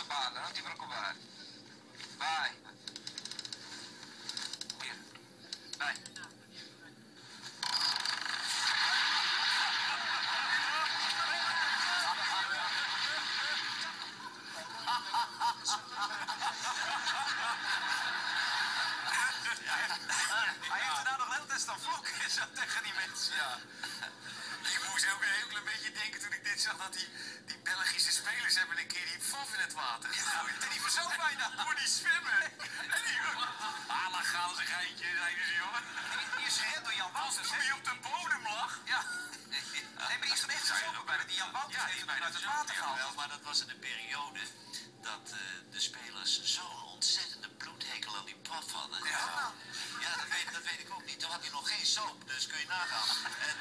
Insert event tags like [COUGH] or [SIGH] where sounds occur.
vale, non ti preoccupare. Vai. Via. Dai. Hij heeft nou nog heel staan vloeken zo tegen die mensen, ja. Ik moest ook een heel klein beetje denken toen ik dit zag dat die, water gegooid. [LAUGHS] En die was zo bijna voor die zwemmen. En die ah, gaan geintje, zeiden ze, jongen. Die is gered door Jan Wouters, hè? hij op de bodem lag. Ja. Nee, maar die is er echt gezopen bijna. Die Jan Wouters heeft hem uit het water gehaald. maar dat was in een periode dat eh, de spelers zo'n ontzettende bloedhekel aan die paf hadden. Ja. Ja, dat weet, dat weet ik ook niet. Toen had hij nog geen soap, dus kun je nagaan. En